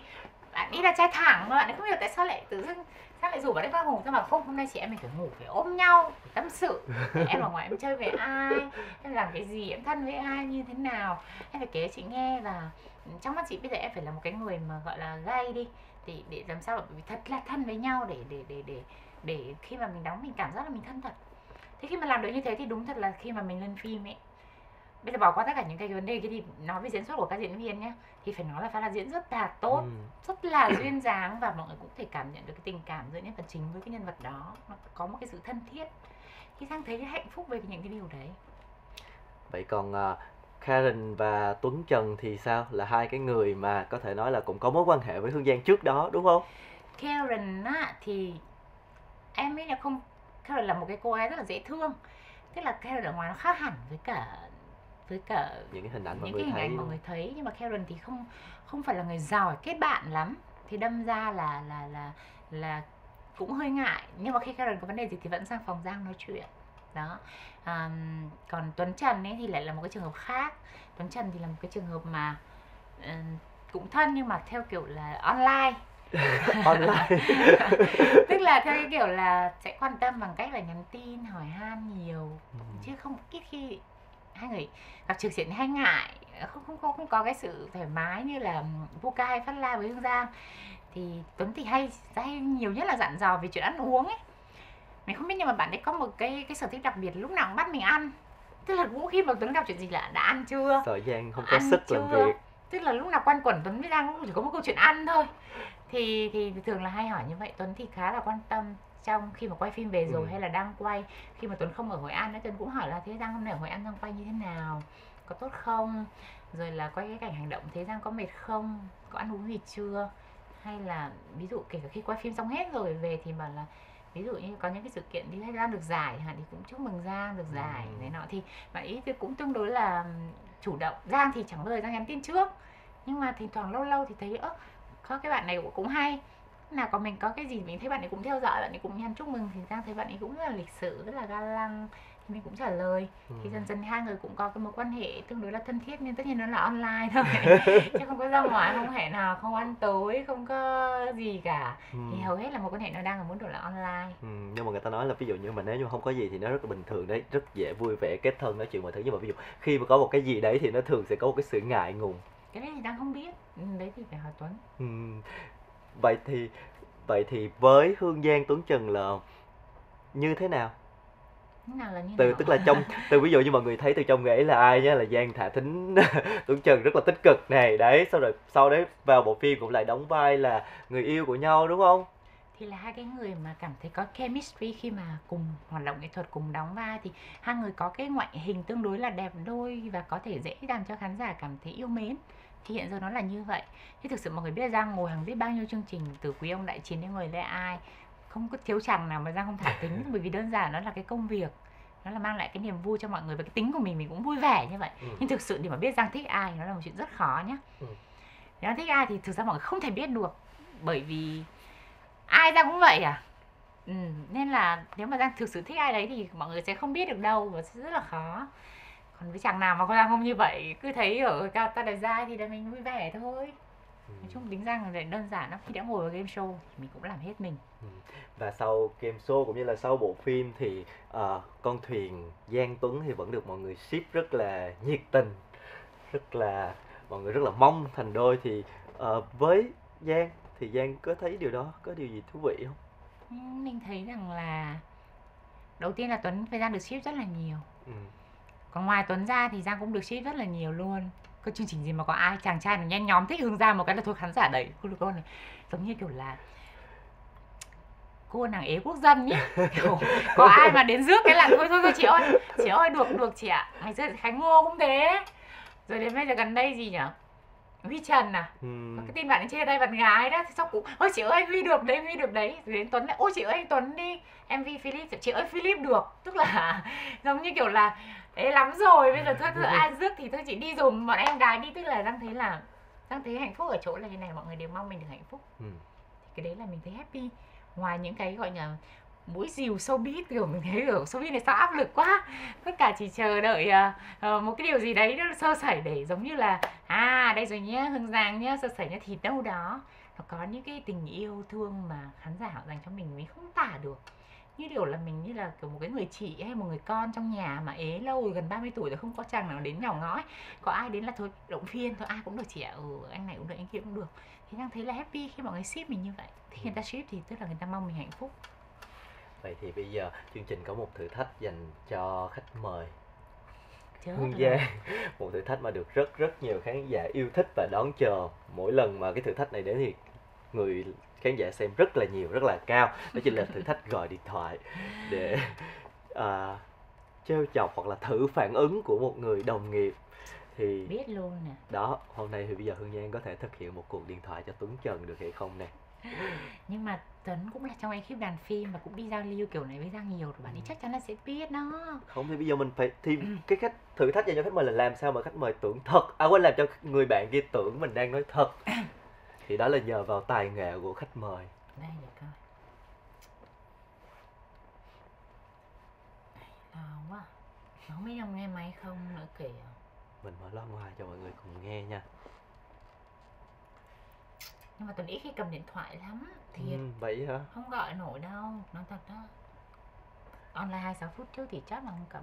bạn ấy là trai thẳng mà bạn ấy không hiểu tại sao lại tự dưng sao lại rủ bạn ấy qua ngủ. Sao mà không hôm nay chị em mình phải ngủ phải ôm nhau phải tâm sự. Em ở ngoài em chơi với ai? Em làm cái gì? Em thân với ai? Như thế nào? Em phải kể chị nghe và trong mắt chị bây giờ em phải là một cái người mà gọi là gay đi. Để để làm sao mà thật là thân với nhau để để để để để khi mà mình đóng mình cảm giác là mình thân thật. Thế khi mà làm được như thế thì đúng thật là khi mà mình lên phim ấy bây giờ bỏ qua tất cả những cái vấn đề cái thì nói về diễn xuất của các diễn viên nhé thì phải nói là phải là diễn rất là tốt Ừ. rất là duyên dáng và mọi người cũng thể cảm nhận được cái tình cảm giữa nhân vật chính với cái nhân vật đó nó có một cái sự thân thiết thì sang thấy cái hạnh phúc về những cái điều đấy Vậy còn ờ, Karen và Tuấn Trần thì sao? Là hai cái người mà có thể nói là cũng có mối quan hệ với Hương Giang trước đó đúng không? Karen á thì em nghĩ là không Karen là một cái cô gái rất là dễ thương tức là Karen ở ngoài nó khác hẳn với cả với cả Những cái hình ảnh những người cái hình ảnh không? người thấy. Nhưng mà Karen thì không không phải là người giỏi kết bạn lắm. Thì đâm ra là là là là cũng hơi ngại. Nhưng mà khi Karen có vấn đề gì thì vẫn sang phòng Giang nói chuyện. Đó. À, còn Tuấn Trần ấy thì lại là một cái trường hợp khác. Tuấn Trần thì là một cái trường hợp mà ờ, cũng thân nhưng mà theo kiểu là online. Online. tức là theo cái kiểu là sẽ quan tâm bằng cách là nhắn tin hỏi han nhiều. Ừ. chứ không ít khi hai người gặp trực diện hay ngại không không không không có cái sự thoải mái như là Vuka hay Phát La với Hương Giang. Thì Tuấn thì hay hay nhiều nhất là dặn dò về chuyện ăn uống ấy. Mình không biết nhưng mà bạn ấy có một cái cái sở thích đặc biệt lúc nào cũng bắt mình ăn. Tức là cũng khi mà Tuấn gặp chuyện gì là đã ăn chưa? Sợ Giang không có ăn sức làm chưa? việc. tức là lúc nào quanh quẩn Tuấn với Giang cũng chỉ có một câu chuyện ăn thôi thì thì thường là hay hỏi như vậy Tuấn thì khá là quan tâm trong khi mà quay phim về rồi Ừ. hay là đang quay? Khi mà Tuấn không ở Hội An ấy Tuấn cũng hỏi là thế Giang hôm nay ở Hội An Giang quay như thế nào? Có tốt không? Rồi là quay cái cảnh hành động thế Giang có mệt không? Có ăn uống gì chưa? Hay là ví dụ kể cả khi quay phim xong hết rồi về thì bảo là ví dụ như có những cái sự kiện đi hay Giang được giải hạn thì cũng chúc mừng Giang được giải. Ừ. này nọ. Thì bạn ý thì cũng tương đối là chủ động. Giang thì chẳng bao giờ Giang nhắn tin trước. Nhưng mà thỉnh thoảng lâu lâu thì thấy ơ có cái bạn này cũng, hay. Nào có mình có cái gì mình thấy bạn ấy cũng theo dõi bạn ấy cũng nhắn chúc mừng thì Giang thấy bạn ấy cũng rất là lịch sự rất là ga lăng thì mình cũng trả lời. Thì Ừ. dần dần hai người cũng có cái mối quan hệ tương đối là thân thiết nhưng tất nhiên nó là online thôi. Chứ không có ra ngoài không hẹn nào không ăn tối không có gì cả. Ừ. thì hầu hết là mối quan hệ nó đang ở mức độ là online. Ừ, nhưng mà người ta nói là ví dụ như mà nếu như không có gì thì nó rất là bình thường đấy rất dễ vui vẻ kết thân nói chuyện mọi thứ. Nhưng mà ví dụ khi mà có một cái gì đấy thì nó thường sẽ có một cái sự ngại ngùng cái đấy thì đang không biết. Ừ, đấy thì phải hỏi Tuấn. Ừ. vậy thì vậy thì với Hương Giang Tuấn Trần là như thế nào? Nào là như từ nào? tức là trong từ ví dụ như mọi người thấy từ trong nghề ấy là ai nhá là Giang Thả Thính Tuấn Trần rất là tích cực này. Đấy sau rồi sau đấy vào bộ phim cũng lại đóng vai là người yêu của nhau đúng không? Thì là hai cái người mà cảm thấy có chemistry khi mà cùng hoạt động nghệ thuật cùng đóng vai thì hai người có cái ngoại hình tương đối là đẹp đôi và có thể dễ làm cho khán giả cảm thấy yêu mến thì hiện giờ nó là như vậy. Thì thực sự mọi người biết Giang ngồi hàng biết bao nhiêu chương trình từ quý ông đại chiến đến người lê ai? Không có thiếu chàng nào mà Giang không thả tính bởi vì đơn giản nó là cái công việc nó là mang lại cái niềm vui cho mọi người và cái tính của mình mình cũng vui vẻ như vậy. Ừ. nhưng thực sự để mà biết Giang thích ai nó là một chuyện rất khó nhá. Ừ. Giang thích ai thì thực ra mọi người không thể biết được bởi vì ai Giang cũng vậy à? Ừ, nên là nếu mà Giang thực sự thích ai đấy thì mọi người sẽ không biết được đâu và sẽ rất là khó còn với chàng nào mà con Giang không như vậy cứ thấy ở cao ta đẹp dai thì là mình vui vẻ thôi Ừ. nói chung tính Giang là đơn giản lắm khi đã ngồi vào game show thì mình cũng làm hết mình và sau game show cũng như là sau bộ phim thì ờ, con thuyền Giang Tuấn thì vẫn được mọi người ship rất là nhiệt tình rất là mọi người rất là mong thành đôi thì ờ, với Giang thì Giang có thấy điều đó có điều gì thú vị không? Ừ, mình thấy rằng là đầu tiên là Tuấn với Giang được ship rất là nhiều Ừ. còn ngoài Tuấn ra thì Giang cũng được ship rất là nhiều luôn. Có chương trình gì mà có ai chàng trai nào nhen nhóm thích Hương Giang một cái là thôi khán giả đẩy cô con này? Giống như kiểu là cô nàng ế quốc dân nhé. Kiểu, có ai mà đến rước cái là thôi thôi thôi chị ơi chị ơi được được chị ạ. Ngày xưa Khánh Ngô cũng thế. Rồi đến bây giờ gần đây gì nhỉ Huy Trần à? Ừ. có cái tin bạn ấy chia tay bạn gái đó thì xong cũng ôi chị ơi Huy được đấy Huy được đấy. Rồi đến Tuấn lại ôi chị ơi anh Tuấn đi MV Philip. Chị ơi Philip được. Tức là giống như kiểu là ế lắm rồi bây giờ thôi, thôi ai rước thì thôi chị đi dùm bọn em gái đi. Tức là đang thấy là đang thấy hạnh phúc ở chỗ là như này mọi người đều mong mình được hạnh phúc. Ừ. thì cái đấy là mình thấy happy. Ngoài những cái gọi là mũi dìu showbiz kiểu mình thấy ở showbiz này sao áp lực quá. Tất cả chỉ chờ đợi ờ, một cái điều gì đấy nó sơ sẩy để giống như là à đây rồi nhá hương giang nhá sơ sẩy nhá thì đâu đó nó có những cái tình yêu thương mà khán giả họ dành cho mình mình không tả được như kiểu là mình như là kiểu một cái người chị hay một người con trong nhà mà ế lâu rồi gần 30 tuổi rồi không có chàng nào đến nhỏ ngõ có ai đến là thôi động viên thôi ai cũng được chị ạ. Ừ, anh này cũng được anh kia cũng được. Thì đang thấy là happy khi mọi người ship mình như vậy. Thì người ta ship thì tức là người ta mong mình hạnh phúc. Vậy thì bây giờ chương trình có một thử thách dành cho khách mời. Hương. Giang. một thử thách mà được rất rất nhiều khán giả yêu thích và đón chờ mỗi lần mà cái thử thách này đến thì người khán giả xem rất là nhiều rất là cao. Đó chính là thử thách gọi điện thoại để à, trêu chọc hoặc là thử phản ứng của một người đồng nghiệp. Thì biết luôn nè. đó hôm nay thì bây giờ Hương Giang có thể thực hiện một cuộc điện thoại cho Tuấn Trần được hay không nè? Nhưng mà Tuấn cũng là trong ekip đoàn phim và cũng đi giao lưu kiểu này với Giang nhiều rồi bạn ấy chắc chắn là sẽ biết đó. Không thì bây giờ mình phải thì cái khách thử thách dành cho khách mời là làm sao mà khách mời tưởng thật? À quên làm cho người bạn kia tưởng mình đang nói thật thì đó là nhờ vào tài nghệ của khách mời. Đây để coi. Lo quá. Không biết ông nghe máy không nữa kìa. Mình mở loa ngoài cho mọi người cùng nghe nha. Nhưng mà Tuấn ít khi cầm điện thoại lắm. Thiệt ừ, vậy hả? không gọi nổi đâu. Nói thật đó. Online 26 phút trước thì chắc là không cầm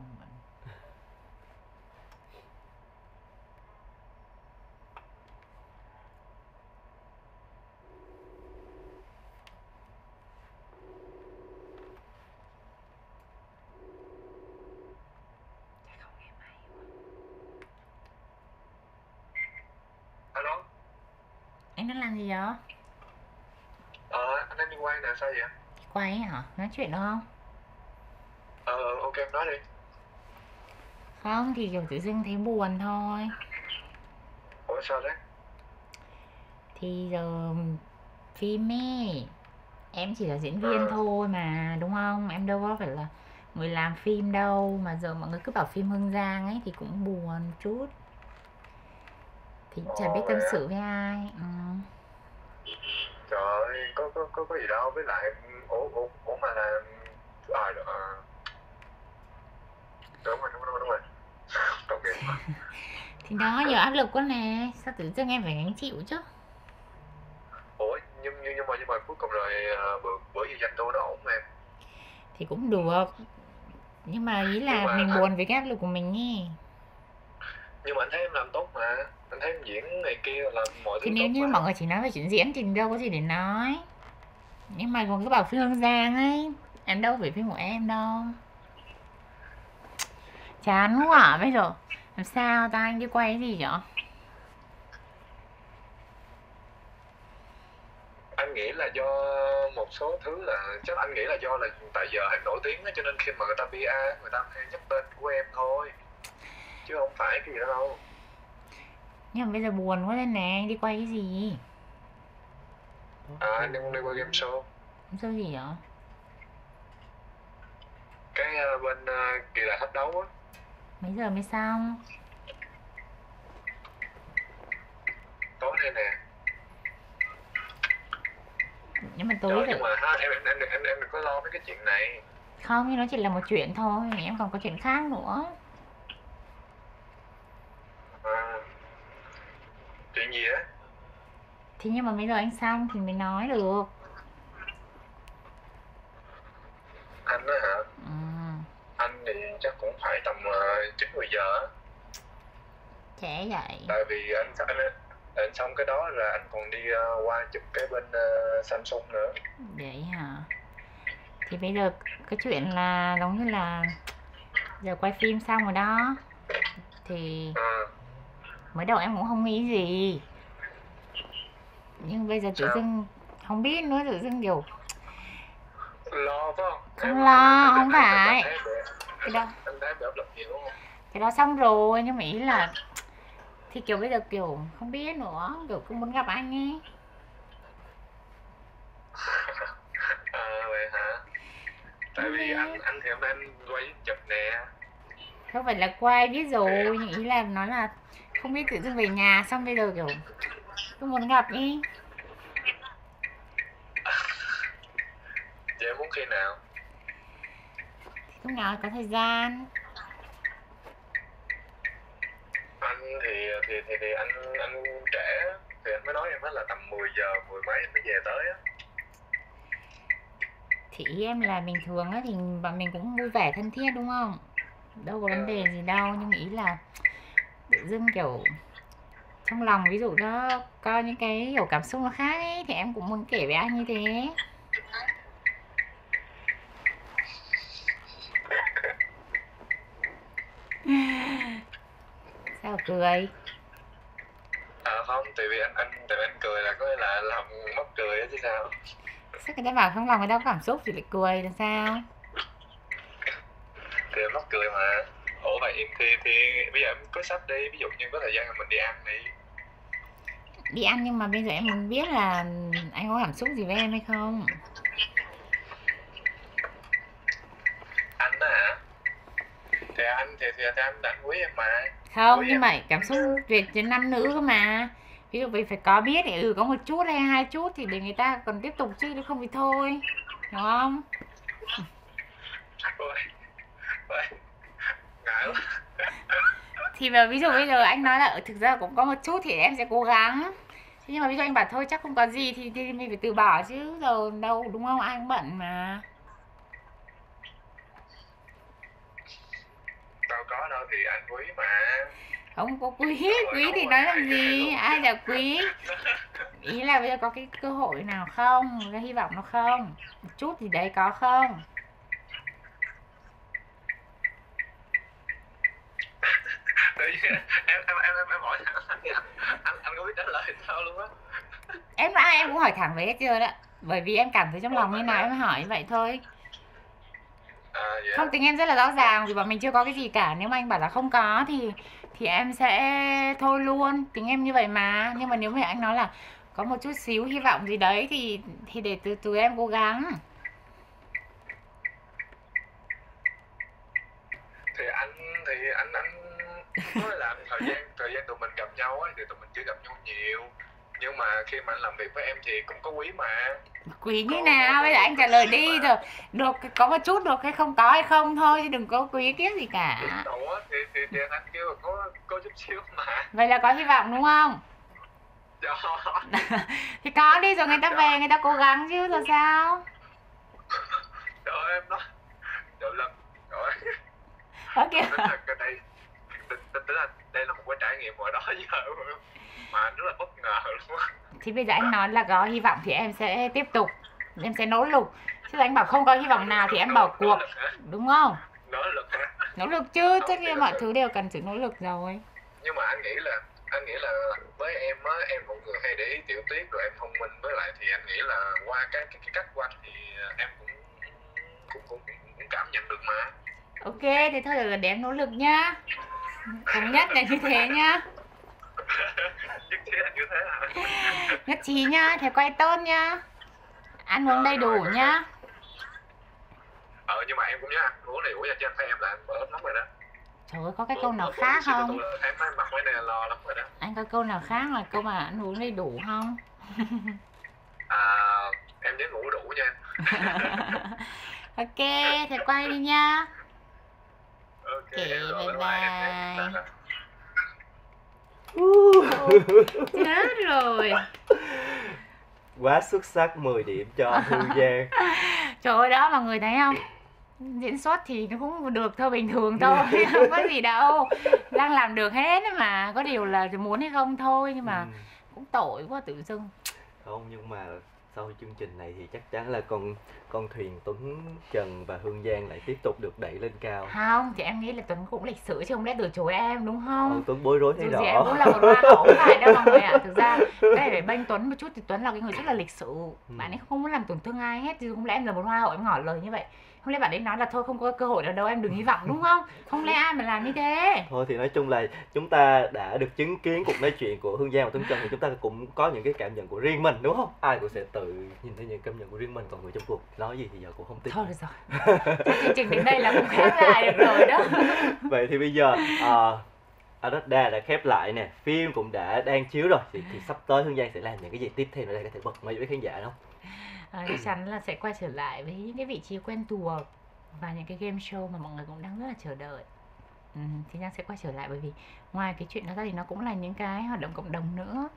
Chắc không nghe máy quá. anh đang làm gì vậy Ờ, anh đang đi quay nè, sao vậy? quay hả nói chuyện được không Ờ, ờ, ok nói đi. không thì kiểu tự dưng thấy buồn thôi Ủa sao đấy? thì giờ phim ấy em chỉ là diễn viên Ờ. thôi mà đúng không em đâu có phải là người làm phim đâu mà giờ mọi người cứ bảo phim Hương Giang ấy thì cũng buồn chút thì chả biết tâm sự với ai ừ. Trời ơi, có có có có gì đâu với lại ủa ủa ủa mà là à, à, đúng rồi đúng rồi đúng rồi. Tội nghiệp thì đó nhiều áp lực quá nè. Sao tự dưng em phải gánh chịu chứ? Ủa nhưng nhưng nhưng mà nhưng mà cuối cùng rồi à, bữa bữa gì danh tôi nó ổn em? Thì cũng được. Nhưng mà ý là mà mình buồn với cái áp lực của mình ý nhưng mà anh thấy em làm tốt mà. Anh thấy em diễn này kia làm mọi thứ thì nếu như mà. mọi người chỉ nói về chuyện diễn thì đâu có gì để nói. Nhưng mà còn cứ bảo phim Hương Giang ấy em đâu phải phim của em đâu. Chán quá à, bây giờ làm sao ta anh đi quay cái gì vậy? Anh nghĩ là do một số thứ là chắc anh nghĩ là do là tại giờ em nổi tiếng cho nên khi mà người ta PR người ta hay nhắc tên của em thôi cái gì đó đâu. Nhưng mà bây giờ buồn quá lên nè anh đi quay cái gì? À anh đang đi qua game show. Sao gì vậy? Cái ờ, bên uh, kỳ lạ thách đấu á. Mấy giờ mới xong? Tối nay nè. Nhưng mà tối nhưng rồi mà ha em em em, em, em đừng có lo mấy cái chuyện này. Không nhưng nó chỉ là một chuyện thôi em còn có chuyện khác nữa à, chuyện gì á. Thì nhưng mà bây giờ anh xong thì mới nói được. Anh á hả? Ừ. anh thì chắc cũng phải tầm chín mười giờ trẻ vậy. Tại vì anh anh anh xong cái đó là anh còn đi ờ, qua chụp cái bên ờ, Samsung nữa. Vậy hả? Thì bây giờ cái chuyện là giống như là giờ quay phim xong rồi đó. Thì ừ. Mới đầu em cũng không nghĩ gì. Nhưng bây giờ tự dưng không biết nữa tự dưng kiểu lo không? Không lo, không phải. cái đó không? cái đó xong rồi nhưng mà ý là thì kiểu bây giờ kiểu không biết nữa kiểu cũng muốn gặp anh ấy. À vậy hả? Tại vì anh anh thì hôm nay anh quay chụp nè. Không phải là quay biết rồi nhưng ý là nói là không biết tự dưng về nhà xong bây giờ kiểu cứ muốn gặp ý chị em muốn khi nào? Lúc nào có thời gian. Anh thì thì thì, thì anh anh trễ. Thì anh mới nói em là tầm 10 giờ mười mấy anh mới về tới á. Thì em là bình thường á thì bọn mình cũng vui vẻ thân thiết đúng không? Đâu có vấn đề gì đâu nhưng ý là dưng kiểu trong lòng ví dụ nó có những cái kiểu cảm xúc nó khác ấy thì em cũng muốn kể với anh như thế. Sao cười? À không tại vì anh anh tại vì anh cười là có là làm mắc cười chứ sao. Sao người ta bảo trong lòng người ta có cảm xúc thì lại cười là sao? Thì em mắc cười mà ủa vậy. Thì thì bây giờ em cứ sắp đi ví dụ như có thời gian mình đi ăn đi. Đi ăn nhưng mà bây giờ em muốn biết là anh có cảm xúc gì với em hay không? Anh hả? Thì anh thì thì, thì anh anh quý em mà. Không Ủa nhưng em- mà cảm xúc về trên nam nữ cơ mà. Ví dụ vậy phải có biết thì ừ có một chút hay hai chút thì để người ta còn tiếp tục chứ không thì thôi. Hiểu không? Ôi ôi thì mà ví dụ bây giờ anh nói là "Ừ, thực ra cũng có một chút thì em sẽ cố gắng. Thế nhưng mà ví dụ anh bảo thôi chắc không có gì thì, thì mình phải từ bỏ chứ. Giờ đâu đúng không? Ai cũng bận mà. Đâu có đâu thì anh quý mà. Không có quý quý thì nói làm gì? ai là quý? Ý là bây giờ có cái cơ hội nào không? Cái hy vọng nào không? Một chút thì đấy có không Tự nhiên em em em em em hỏi thẳng anh anh anh, có biết trả lời sao luôn á? Em ai em cũng hỏi thẳng với hết chưa đó? Bởi vì em cảm thấy trong lòng như nào em hỏi như vậy thôi. À không tính em rất là rõ ràng vì bọn mình chưa có cái gì cả. Nếu mà anh bảo là không có thì thì em sẽ thôi luôn. Tính em như vậy mà. Nhưng mà nếu mà anh nói là có một chút xíu hy vọng gì đấy thì thì để từ từ em cố gắng thì anh thì anh anh nói là thời gian thời gian tụi mình gặp nhau á thì tụi mình chưa gặp nhau nhiều. Nhưng mà khi mà anh làm việc với em thì cũng có quý mà. Quý như nào? bây giờ anh trả lời đi rồi. Được có một chút được hay không có hay không thôi chứ đừng có quý kiếp gì cả. Á thì thì thì anh kêu là có có chút xíu mà. Vậy là có hy vọng đúng không? Dạ. thì có đi rồi người ta về người ta cố gắng chứ rồi sao? Trời ơi, em nói. Trời ok. Tính là cái đây tính là đây là một cái trải nghiệm hồi đó giờ mà rất là bất ngờ luôn. Thì bây giờ anh nói là có hy vọng thì em sẽ tiếp tục. Em sẽ nỗ lực. Chứ anh bảo không có hy vọng nào thì em bỏ cuộc. Đúng không? Nỗ lực nỗ lực chứ tất nhiên mọi thứ đều cần sự nỗ lực rồi. Nhưng mà anh nghĩ là anh nghĩ là với em á em một người hay để ý tiểu tiết rồi em thông minh. Với lại thì anh nghĩ là qua cái cái, cái cách của anh thì em cũng cũng cũng, cũng, cũng cảm nhận được mà. Ok thì thôi được để em nỗ lực nhá thống nhất là như thế nhá. Nhất trí là như thế à nhất trí nhá thế quay tốt nhá. Ăn uống đầy đủ nhá. ờ nhưng mà em cũng nhớ ăn uống đầy đủ nha chứ anh thấy em là bớt lắm rồi đó. Trời ơi có cái câu nào bữa khác không? tôi em mặt mấy này lò lắm rồi đó. Anh có câu nào khác là câu mà ăn uống đầy đủ không? À em nhớ ngủ đủ nha. Ok thế quay đi nhá ok bye bye bye. Em- chết rồi. Quá xuất sắc 10 điểm cho Hương Giang. Trời ơi đó mọi người thấy không? Diễn xuất thì nó cũng được thôi bình thường thôi không có gì đâu. Đang làm được hết mà có điều là muốn hay không thôi nhưng mà Ừ. cũng tội quá tự dưng. Không nhưng mà sau chương trình này thì chắc chắn là con con thuyền Tuấn Trần và Hương Giang lại tiếp tục được đẩy lên cao. Không thì em nghĩ là Tuấn cũng lịch sự chứ không lẽ từ chối em đúng không? Ông Tuấn bối rối thế gì em cũng là một hoa hậu phải đâu mọi người ạ. Thực ra cái này phải bênh Tuấn một chút thì Tuấn là cái người rất là lịch sự. Ừ. bạn ấy không muốn làm tổn thương ai hết chứ không lẽ em là một hoa hậu em ngỏ lời như vậy không lẽ bạn ấy nói là thôi không có cơ hội nào đâu em đừng hy vọng đúng không? Không lẽ ai mà làm như thế? Thôi thì nói chung là chúng ta đã được chứng kiến cuộc nói chuyện của Hương Giang và Tuấn Trần thì chúng ta cũng có những cái cảm nhận của riêng mình đúng không? Ai cũng sẽ tự nhìn thấy những cảm nhận của riêng mình còn người trong cuộc nói gì thì giờ cũng không tin. Thôi được rồi. Chương trình đến đây là cũng khép lại được rồi đó. Vậy thì bây giờ uh, Adoda đã khép lại nè phim cũng đã đang chiếu rồi thì, thì sắp tới Hương Giang sẽ làm những cái gì tiếp theo nữa đây có thể bật mí với khán giả không à, chắc chắn là sẽ quay trở lại với những cái vị trí quen thuộc và những cái game show mà mọi người cũng đang rất là chờ đợi. Ừ, thì Giang sẽ quay trở lại bởi vì ngoài cái chuyện đó ra thì nó cũng là những cái hoạt động cộng đồng nữa.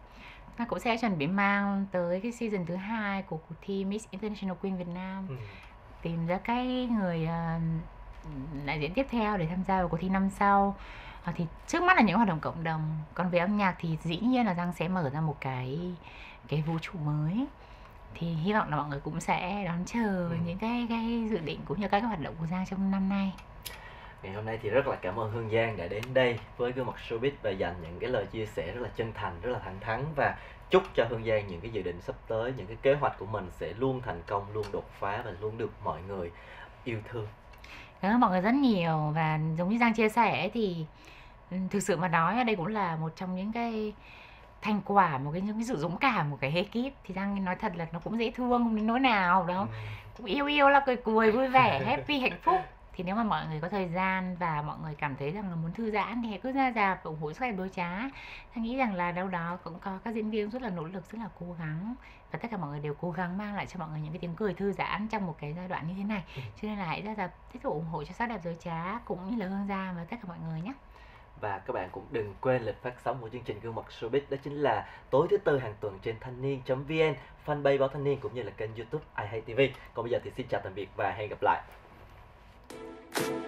Ta cũng sẽ chuẩn bị mang tới cái season thứ hai của cuộc thi Miss International Queen Việt Nam. Ừ. tìm ra cái người ờ, đại diện tiếp theo để tham gia vào cuộc thi năm sau. Ờ, thì trước mắt là những hoạt động cộng đồng. Còn về âm nhạc thì dĩ nhiên là Giang sẽ mở ra một cái cái vũ trụ mới thì hy vọng là mọi người cũng sẽ đón chờ Ừ. những cái cái dự định cũng như các hoạt động của Giang trong năm nay Ngày hôm nay thì rất là cảm ơn Hương Giang đã đến đây với gương mặt showbiz và dành những cái lời chia sẻ rất là chân thành, rất là thẳng thắn và chúc cho Hương Giang những cái dự định sắp tới, những cái kế hoạch của mình sẽ luôn thành công, luôn đột phá và luôn được mọi người yêu thương. Cảm ơn mọi người rất nhiều và giống như Giang chia sẻ thì ừ, thực sự mà nói đây cũng là một trong những cái thành quả một cái những cái sự dũng cảm của cái ekip thì Giang nói thật là nó cũng dễ thương không đến nỗi nào đâu Ừ. cũng yêu yêu là cười cười vui vẻ happy hạnh phúc. Thì nếu mà mọi người có thời gian và mọi người cảm thấy rằng là muốn thư giãn thì hãy cứ ra và ủng hộ sức đẹp đôi trá. Thanh nghĩ rằng là đâu đó cũng có các diễn viên rất là nỗ lực rất là cố gắng và tất cả mọi người đều cố gắng mang lại cho mọi người những cái tiếng cười thư giãn trong một cái giai đoạn như thế này. Cho nên là hãy ra rạp tiếp tục ủng hộ cho sắc đẹp dối trá cũng như là hương giang và tất cả mọi người nhé và các bạn cũng đừng quên lịch phát sóng của chương trình gương mặt showbiz đó chính là tối thứ tư hàng tuần trên thanh niên.vn, fanpage báo thanh niên cũng như là kênh youtube iHay TV. Còn bây giờ thì xin chào tạm biệt và hẹn gặp lại. Thank you